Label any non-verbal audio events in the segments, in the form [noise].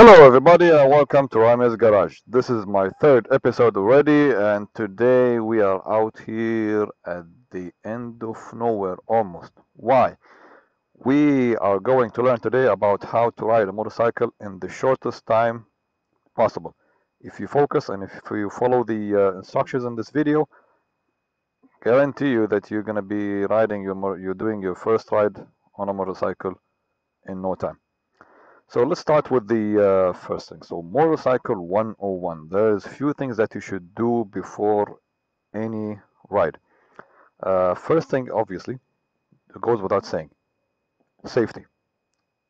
Hello everybody and welcome to Rami's Garage. This is my third episode already and today we are out here at the end of nowhere almost. Why? We are going to learn today about how to ride a motorcycle in the shortest time possible. If you focus and if you follow the uh, instructions in this video, guarantee you that you're going to be riding your you're doing your first ride on a motorcycle in no time. So let's start with the uh, first thing. So motorcycle 101. There's a few things that you should do before any ride. Uh, first thing, obviously, it goes without saying, safety.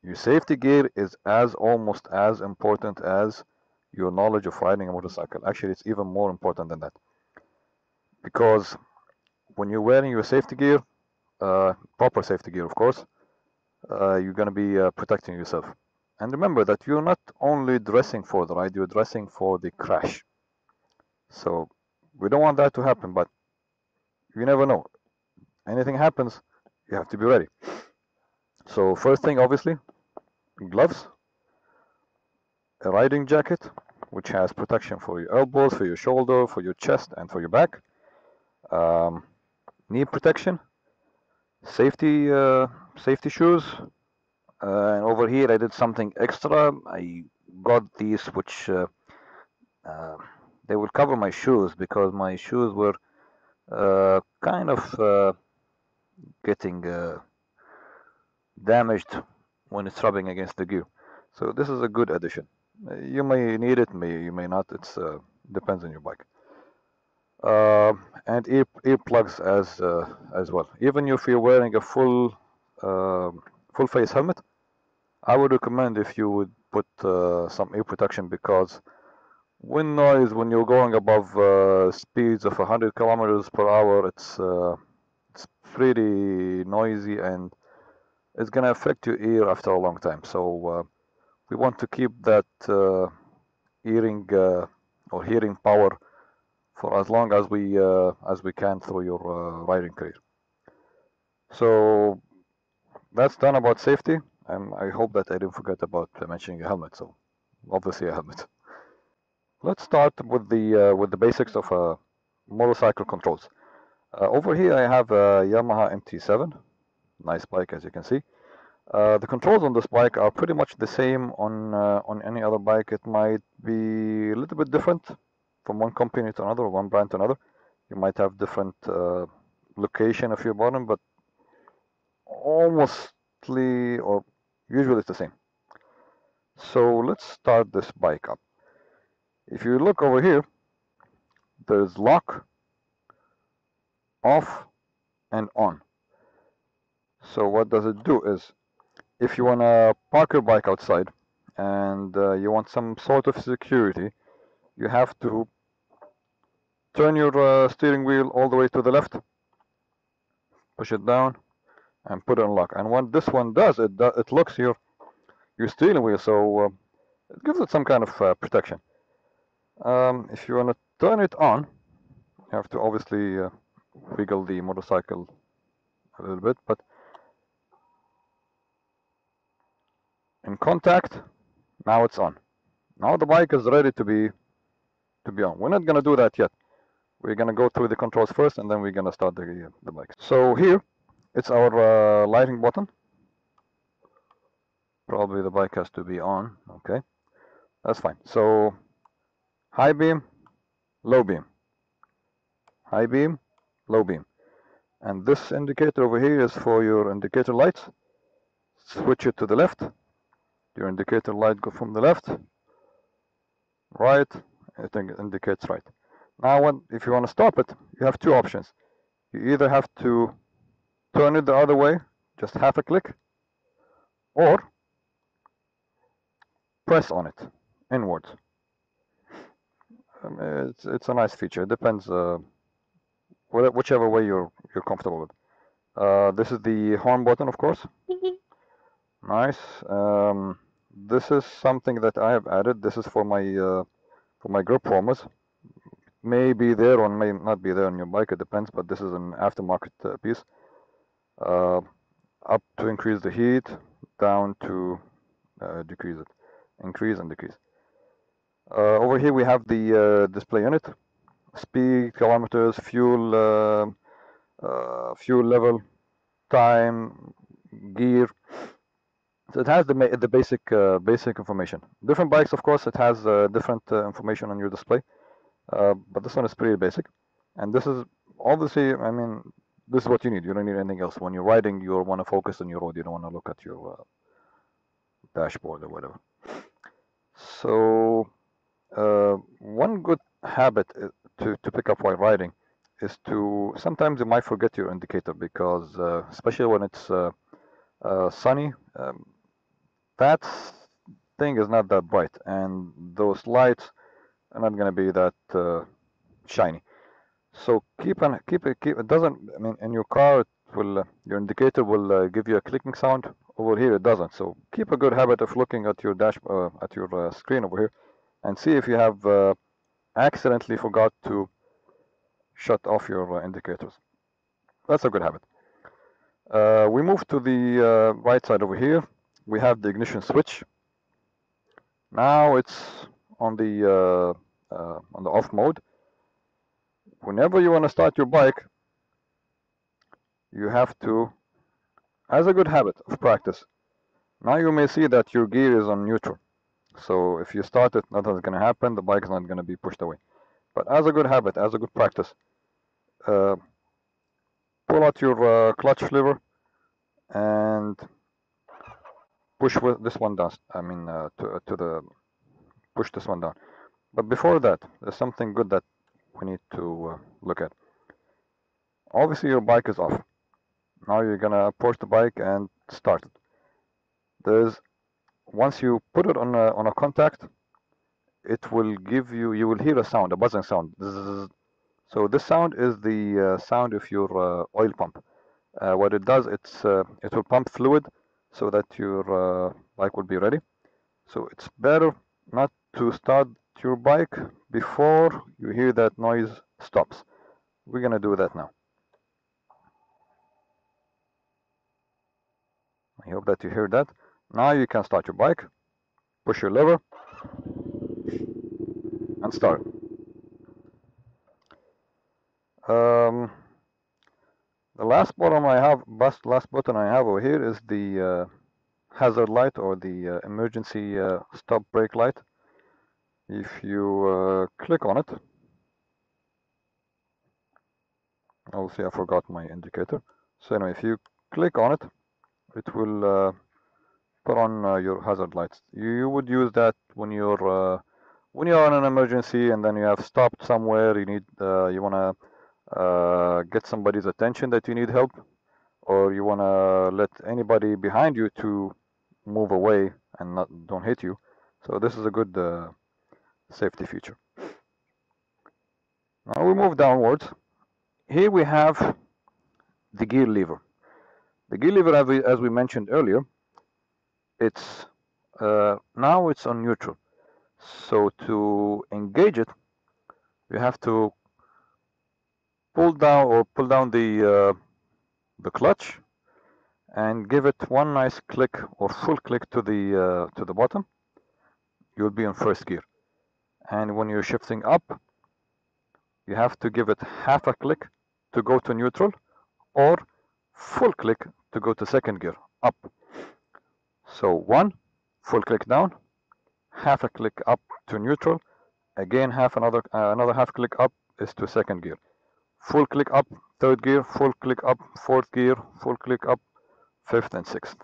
Your safety gear is as almost as important as your knowledge of riding a motorcycle. Actually, it's even more important than that. Because when you're wearing your safety gear, uh, proper safety gear, of course, uh, you're going to be uh, protecting yourself. And remember that you're not only dressing for the ride, you're dressing for the crash. So we don't want that to happen, but you never know. Anything happens, you have to be ready. So first thing, obviously, gloves, a riding jacket, which has protection for your elbows, for your shoulder, for your chest, and for your back. Um, knee protection, safety, uh, safety shoes, uh, and over here I did something extra. I got these which uh, uh, they will cover my shoes because my shoes were uh, kind of uh, getting uh, damaged when it's rubbing against the gear. So this is a good addition. You may need it, may you may not. It's depends on your bike. And ear earplugs as as well. Even if you're wearing a full full face helmet, I would recommend if you would put uh, some ear protection because wind noise when you're going above uh, speeds of 100 kilometers per hour, it's uh, it's pretty noisy and it's gonna affect your ear after a long time. So uh, we want to keep that uh, hearing uh, or hearing power for as long as we as we can through your riding career. So that's done about safety. And I hope that I didn't forget about uh, mentioning a helmet. So obviously a helmet. Let's start with the uh, with the basics of uh, motorcycle controls. Uh, over here I have a Yamaha MT7, nice bike as you can see. Uh, the controls on this bike are pretty much the same on uh, on any other bike. It might be a little bit different from one company to another, one brand to another. You might have different location of your button, but almostly or usually it's the same. So let's start this bike up. If you look over here, there's lock, off, and on. So what does it do is, if you want to park your bike outside and uh, you want some sort of security, you have to turn your uh, steering wheel all the way to the left, push it down, and put it on lock. And what this one does, it do, it locks your your steering wheel, so uh, it gives it some kind of uh, protection. Um, if you want to turn it on, you have to obviously uh, wiggle the motorcycle a little bit, but in contact, now it's on. Now the bike is ready to be to be on. We're not gonna do that yet. We're gonna go through the controls first, and then we're gonna start the the bike. So here, it's our uh, lighting button. Probably the bike has to be on. Okay, that's fine. So high beam, low beam, high beam, low beam. And this indicator over here is for your indicator lights. Switch it to the left. Your indicator light go from the left, right, I think it indicates right. Now, when, if you want to stop it, you have two options. You either have to turn it the other way, just half a click, or press on it inwards. Um, it's it's a nice feature. It depends, uh, whichever way you're you're comfortable with. Uh, this is the horn button, of course. [laughs] Nice. Um, this is something that I have added. This is for my uh, for my grip warmers. May be there or may not be there on your bike. It depends. But this is an aftermarket uh, piece. Uh, up to increase the heat, down to uh, decrease it. increase and decrease. Uh, over here we have the uh, display unit, speed, kilometers, fuel, uh, fuel level, time, gear. So it has the the basic basic information. Different bikes, of course, it has different information on your display, but this one is pretty basic. And this is obviously, I mean, this is what you need. You don't need anything else. When you're riding, you want to focus on your road. You don't want to look at your uh, dashboard or whatever. So uh, one good habit uh, to, to pick up while riding is to sometimes you might forget your indicator because uh, especially when it's uh, uh, sunny, um, that thing is not that bright and those lights are not going to be that shiny. So keep an keep it keep it doesn't I mean in your car it will uh, your indicator will uh, give you a clicking sound. Over here it doesn't. So keep a good habit of looking at your dash uh, at your uh, screen over here and see if you have uh, accidentally forgot to shut off your indicators. That's a good habit. We move to the right side over here. We have the ignition switch. Now it's on the on the off mode whenever you want to start your bike you have to as a good habit of practice. Now you may see that your gear is on neutral. So if you start it nothing's going to happen the bike is not going to be pushed away. But as a good habit as a good practice. Uh, pull out your uh, clutch lever and push with this one down i mean uh, to, to the push this one down. But before that there's something good that we need to uh, look at. Obviously your bike is off. Now you're gonna approach the bike and start it. There's once you put it on a, on a contact it will give you you will hear a sound a buzzing sound. Zzz. so this sound is the uh, sound of your uh, oil pump. Uh, what it does it's uh, it will pump fluid so that your uh, bike will be ready. So it's better not to start your bike before you hear that noise stops. We're gonna do that now. I hope that you hear that. Now you can start your bike push your lever and start. Um, the last button I have last button I have over here is the uh, hazard light or the uh, emergency uh, stop brake light if you uh, click on it I'll see I forgot my indicator. So anyway if you click on it it will uh, put on uh, your hazard lights. You, you would use that when you're uh, when you're on an emergency and then you have stopped somewhere you need uh, you want to uh, get somebody's attention that you need help or you want to let anybody behind you to move away and not don't hit you. So this is a good safety feature. Now we move downwards. Here we have the gear lever. The gear lever as we, as we mentioned earlier it's uh, now it's on neutral. So to engage it you have to pull down or pull down the uh, the clutch and give it one nice click or full click to the uh, to the bottom. You'll be in first gear and when you're shifting up you have to give it half a click to go to neutral or full click to go to second gear up. So one full click down half a click up to neutral. Again half another uh, another half click up is to second gear. Full click up third gear full click up fourth gear full click up fifth and sixth.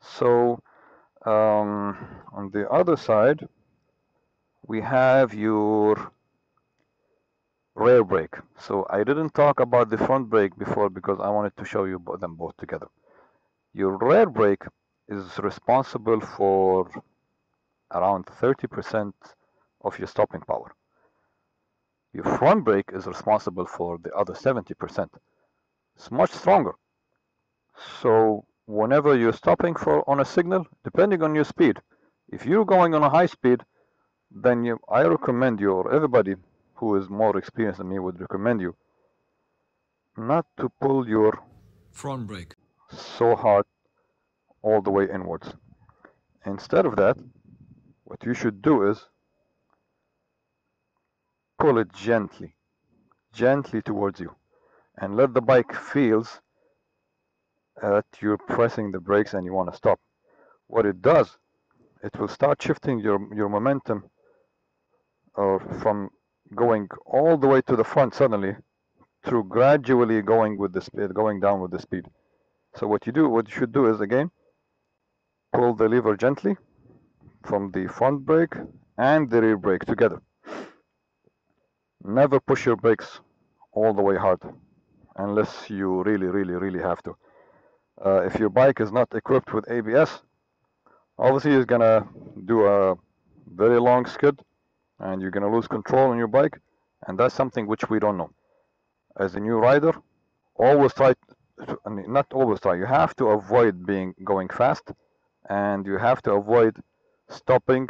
So um, on the other side we have your rear brake. So I didn't talk about the front brake before because I wanted to show you them both together. Your rear brake is responsible for around 30% of your stopping power. Your front brake is responsible for the other 70% it's much stronger. So whenever you're stopping for on a signal depending on your speed if you're going on a high speed then you i recommend you or everybody who is more experienced than me would recommend you not to pull your Front brake. so hard all the way inwards Instead of that, what you should do is pull it gently, gently towards you, and let the bike feels that you're pressing the brakes and you want to stop. What it does, it will start shifting your your momentum or from going all the way to the front suddenly through gradually going with the speed, going down with the speed. So what you do, what you should do is again, pull the lever gently from the front brake and the rear brake together. Never push your brakes all the way hard unless you really, really, really have to. Uh, if your bike is not equipped with ABS, obviously it's gonna do a very long skid and you're gonna lose control on your bike and that's something which we don't know. As a new rider, always try to, not always try, you have to avoid being going fast and you have to avoid stopping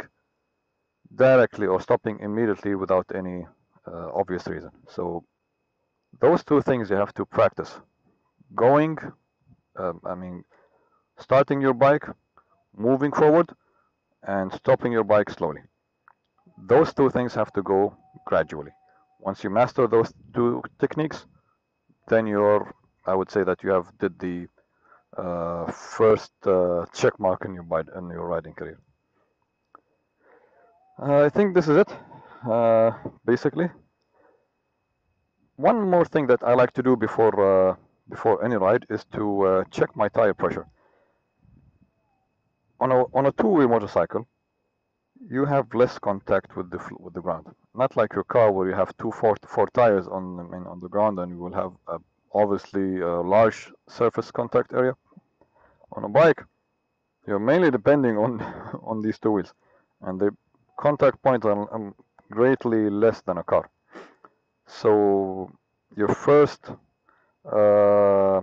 directly or stopping immediately without any uh, obvious reason. So those two things you have to practice. Going, um, I mean, starting your bike, moving forward, and stopping your bike slowly. Those two things have to go gradually. Once you master those two techniques, then you're, I would say that you have did the uh, first uh, check mark in your, in your riding career. Uh, I think this is it, uh, basically. One more thing that I like to do before uh, before any ride is to uh, check my tire pressure. On a on a two-wheel motorcycle, you have less contact with the with the ground. Not like your car where you have two four four tires on I mean, on the ground and you will have a, obviously a large surface contact area. On a bike, you're mainly depending on [laughs] on these two wheels, and the contact points are um, greatly less than a car. So your first uh,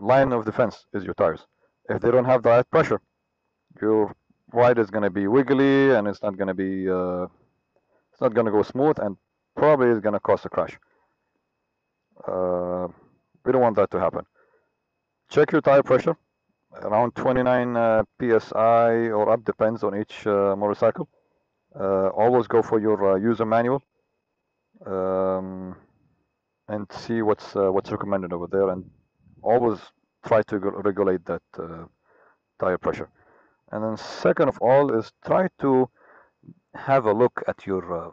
line of defense is your tires. If they don't have the right pressure, your ride is going to be wiggly and it's not going to be uh, it's not going to go smooth and probably is going to cause a crash. Uh, we don't want that to happen. Check your tire pressure around 29 uh, psi or up depends on each uh, motorcycle. Uh, always go for your uh, user manual um, and see what's what's recommended over there and always try to regulate that tire pressure. And then second of all is try to have a look at your uh,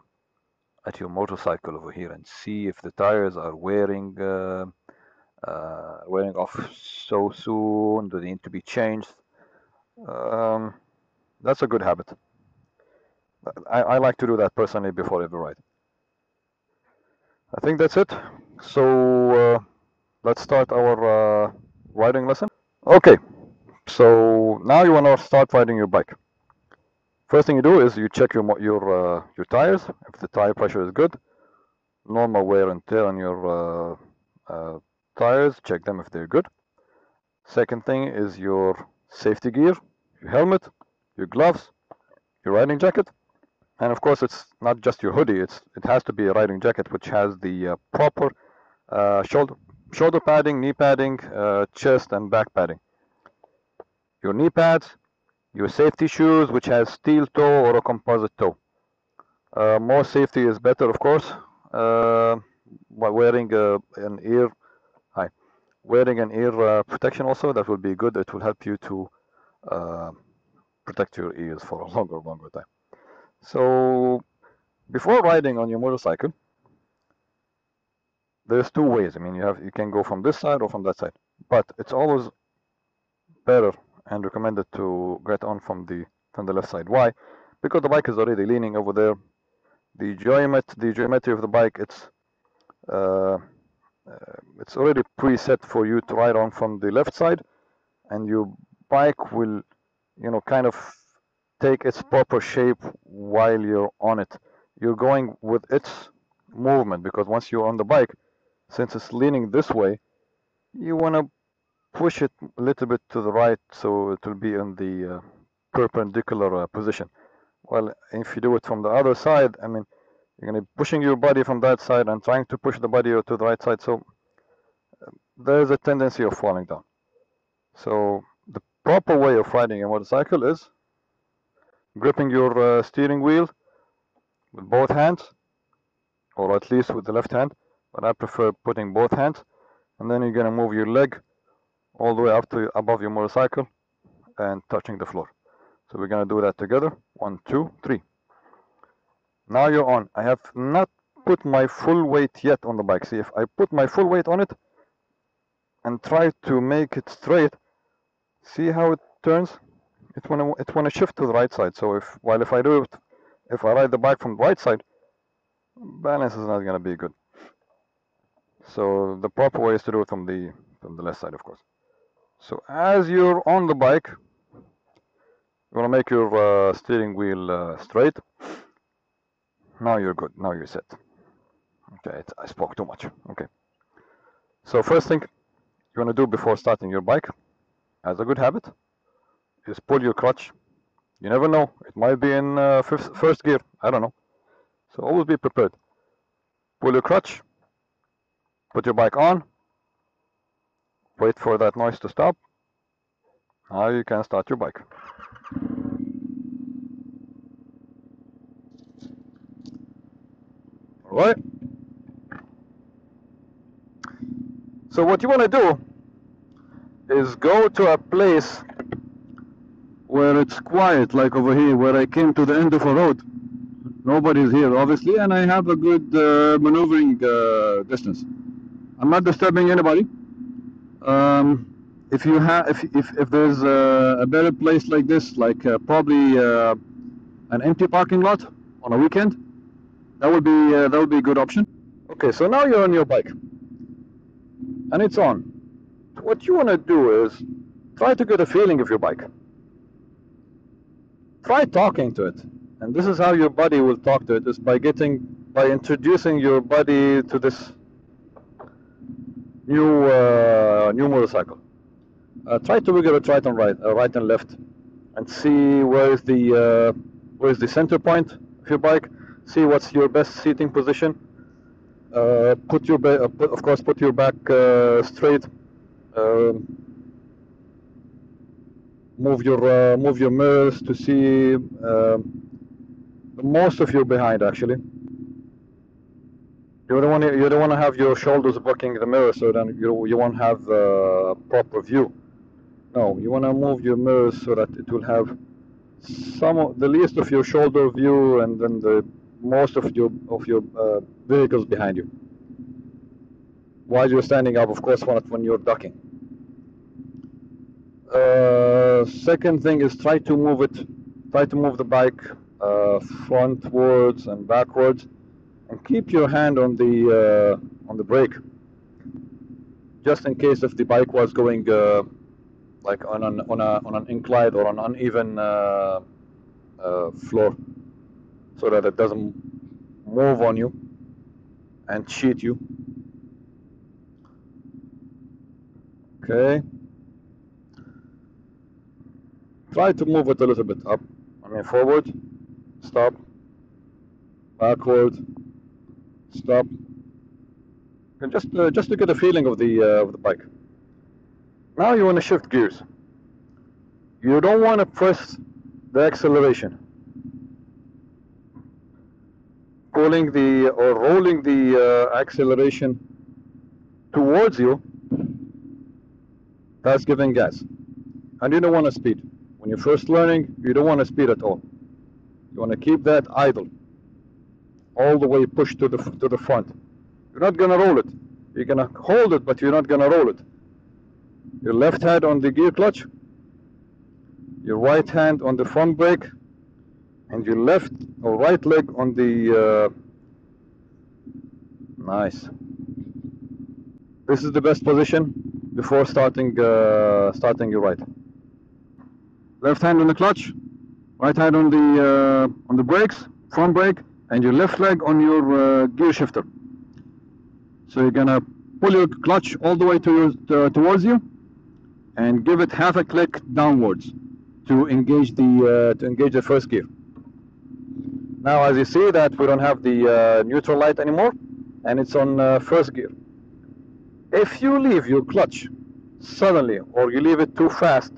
at your motorcycle over here and see if the tires are wearing uh, uh, wearing off so soon. Do they need to be changed? Um, that's a good habit. I, I like to do that personally before every ride. I think that's it. So uh, let's start our uh, riding lesson. Okay, so now you want to start riding your bike. First thing you do is you check your your uh, your tires. If the tire pressure is good, normal wear and tear on your uh, uh, tires. Check them if they're good. Second thing is your safety gear, your helmet, your gloves, your riding jacket, and of course it's not just your hoodie. It's it has to be a riding jacket which has the uh, proper uh, shoulder shoulder padding, knee padding, uh, chest and back padding your knee pads, your safety shoes, which has steel toe or a composite toe. Uh, more safety is better, of course, uh, by wearing uh, an ear, hi, wearing an ear uh, protection also. That will be good. It will help you to uh, protect your ears for a [laughs] longer, longer time. So, before riding on your motorcycle, there's two ways. I mean, you have you can go from this side or from that side, but it's always better and recommended to get on from the from the left side. Why? Because the bike is already leaning over there. The geometry, the geometry of the bike, it's uh, uh, it's already preset for you to ride on from the left side, and your bike will, you know, kind of take its proper shape while you're on it. You're going with its movement because once you're on the bike, since it's leaning this way, you want to push it a little bit to the right so it will be in the uh, perpendicular uh, position. Well, if you do it from the other side, I mean, you're going to be pushing your body from that side and trying to push the body to the right side. So uh, there's a tendency of falling down. So the proper way of riding a motorcycle is gripping your uh, steering wheel with both hands, or at least with the left hand, but I prefer putting both hands. And then you're gonna move your leg all the way up to above your motorcycle and touching the floor. So we're gonna do that together. One, two, three. Now you're on. I have not put my full weight yet on the bike. See, if I put my full weight on it and try to make it straight, see how it turns? It wanna it wanna shift to the right side. So if while if I do it, if I ride the bike from the right side, balance is not gonna be good. So the proper way is to do it from the from the left side, of course. So as you're on the bike, you want to make your uh, steering wheel uh, straight. Now you're good. Now you're set. Okay, it, I spoke too much. Okay. So first thing you want to do before starting your bike, as a good habit, is pull your clutch. You never know. It might be in uh, first, first gear. I don't know. So always be prepared. Pull your clutch. Put your bike on. Wait for that noise to stop. Now you can start your bike. Alright. So what you want to do is go to a place where it's quiet, like over here, where I came to the end of a road. Nobody's here, obviously, and I have a good uh, maneuvering uh, distance. I'm not disturbing anybody. Um, if you have, if, if, if there's a, a, better place like this, like uh, probably uh, an empty parking lot on a weekend, that would be uh, that would be a good option. Okay, so now you're on your bike, and it's on. What you want to do is try to get a feeling of your bike. Try talking to it, and this is how your body will talk to it: is by getting by introducing your body to this new uh, new motorcycle. Uh, try to wiggle it right and right, uh, right and left, and see where is the uh, where is the center point of your bike. See what's your best seating position. Uh, put your ba- uh, put, of course put your back straight. Um, move your move your mirrors to see most of your behind actually. You don't want to, you don't want to have your shoulders blocking the mirror, so then you you won't have a proper view. No, you want to move your mirrors so that it will have some of the least of your shoulder view, and then the most of your of your uh, vehicles behind you. While you're standing up, of course, when when you're ducking. Uh, second thing is try to move it, try to move the bike uh, frontwards and backwards and keep your hand on the uh, on the brake. Just in case if the bike was going uh, like on an on a on an incline or an uneven uh, uh floor so that it doesn't move on you and cheat you. Okay. Try to move it a little bit up. I mean forward stop backward stop. And just uh, just to get a feeling of the uh, of the bike. Now you want to shift gears. You don't want to press the acceleration. Pulling the or rolling the uh, acceleration towards you that's giving gas. And you don't want to speed. When you're first learning you don't want to speed at all. You want to keep that idle all the way pushed to the to the front. You're not gonna roll it. You're gonna hold it, but you're not gonna roll it. Your left hand on the gear clutch, your right hand on the front brake, and your left or right leg on the. Uh, nice. This is the best position before starting uh, starting your ride. Left hand on the clutch, right hand on the uh, on the brakes, front brake, and your left leg on your uh, gear shifter. So you're gonna pull your clutch all the way to your, towards you and give it half a click downwards to engage the uh, to engage the first gear. Now as you see that we don't have the uh, neutral light anymore and it's on uh, first gear. If you leave your clutch suddenly or you leave it too fast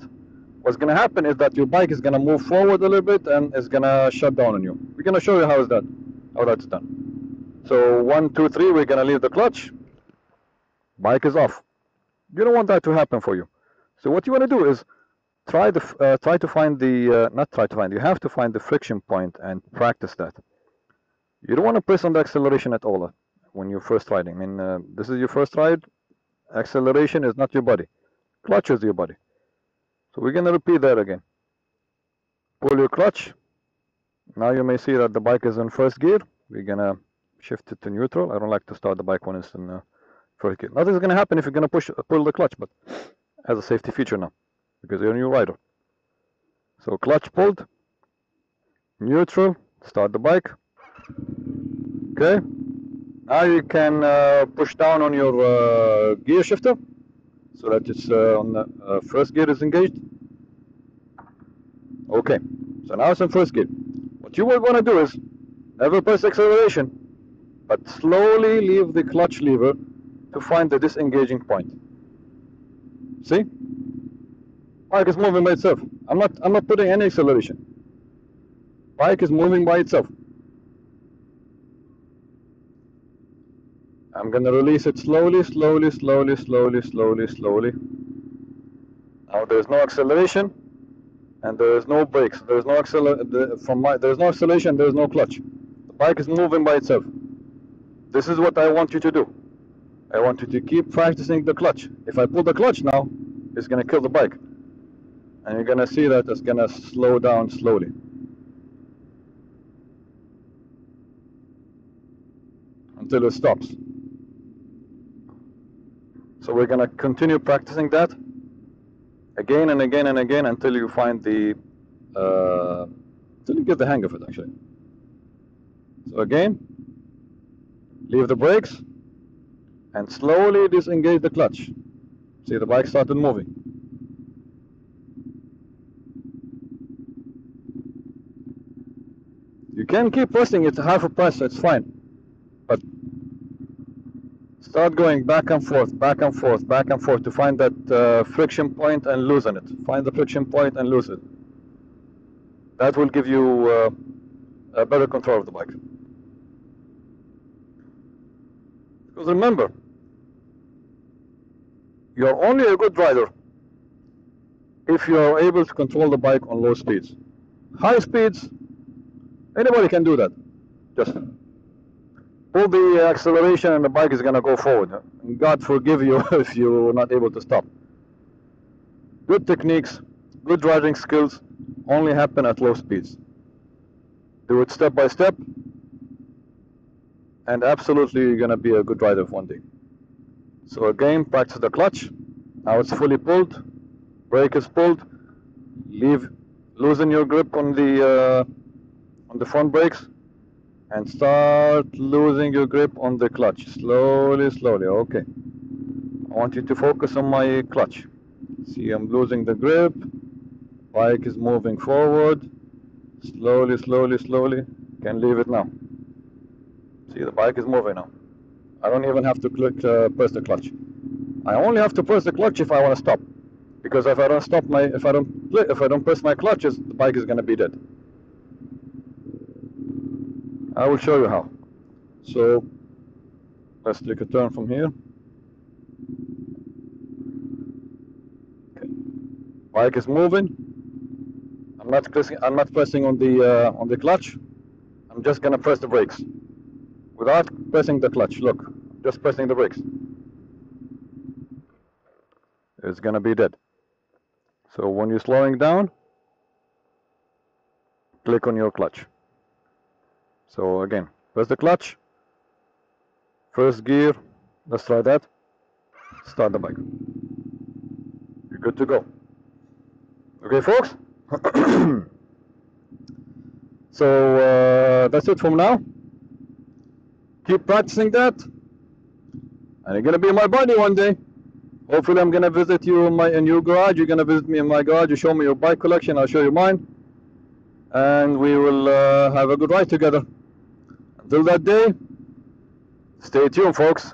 what's going to happen is that your bike is going to move forward a little bit and it's going to shut down on you. We're going to show you how is that, how that's done. So one, two, three, we're going to leave the clutch. Bike is off. You don't want that to happen for you. So what you want to do is try the uh, try to find the uh, not try to find. You have to find the friction point and practice that. You don't want to press on the acceleration at all uh, when you're first riding. I mean, uh, this is your first ride. Acceleration is not your body. Clutch is your body. So we're going to repeat that again. Pull your clutch. Now you may see that the bike is in first gear. We're going to shift it to neutral. I don't like to start the bike when it's in uh, first gear. Nothing's going to happen if you're going to push pull the clutch, but as a safety feature now because you're a new rider. So clutch pulled, neutral, start the bike. Okay. Now you can uh, push down on your uh, gear shifter so that it's uh, on the uh, first gear is engaged. Okay, so now it's in first gear. What you will want to do is never press acceleration, but slowly leave the clutch lever to find the disengaging point. See? Bike is moving by itself. I'm not I'm not putting any acceleration. Bike is moving by itself. I'm gonna release it slowly, slowly, slowly, slowly, slowly, slowly. Now there's no acceleration and there is no brakes. There's no acceler from my there's no acceleration, there's no clutch. The bike is moving by itself. This is what I want you to do. I want you to keep practicing the clutch. If I pull the clutch now, it's gonna kill the bike. And you're gonna see that it's gonna slow down slowly. Until it stops. So we're going to continue practicing that again and again and again until you find the, uh, until you get the hang of it actually. So again, leave the brakes and slowly disengage the clutch. See the bike started moving. You can keep pressing it half a press, it's fine. But Start going back and forth, back and forth, back and forth to find that uh, friction point and loosen it. Find the friction point and lose it. That will give you uh, a better control of the bike. Because remember, you're only a good rider if you're able to control the bike on low speeds. High speeds, anybody can do that. Just pull the acceleration and the bike is going to go forward. God forgive you [laughs] if you're not able to stop. Good techniques, good driving skills only happen at low speeds. Do it step by step, and absolutely you're going to be a good rider one day. So again, practice the clutch. Now it's fully pulled, brake is pulled, leave, loosen your grip on the uh, on the front brakes, and start losing your grip on the clutch. Slowly slowly okay. I want you to focus on my clutch. See I'm losing the grip. Bike is moving forward. Slowly slowly slowly. Can leave it now. See the bike is moving now. I don't even have to click uh, press the clutch. I only have to press the clutch if I want to stop. Because if I don't stop my if I don't if I don't press my clutches the bike is going to be dead I will show you how. So let's take a turn from here. Okay. Bike is moving. I'm not pressing. I'm not pressing on the uh, on the clutch. I'm just gonna press the brakes without pressing the clutch. Look, just pressing the brakes. It's gonna be dead. So when you're slowing down, click on your clutch. So again, press the clutch, first gear, let's try that, start the bike. You're good to go. Okay, folks? [clears throat] so uh, that's it from now. Keep practicing that. And you're gonna be my buddy one day. Hopefully I'm gonna visit you in my in your garage. You're gonna visit me in my garage. You show me your bike collection. I'll show you mine. And we will uh, have a good ride together. Until that day, stay tuned, folks.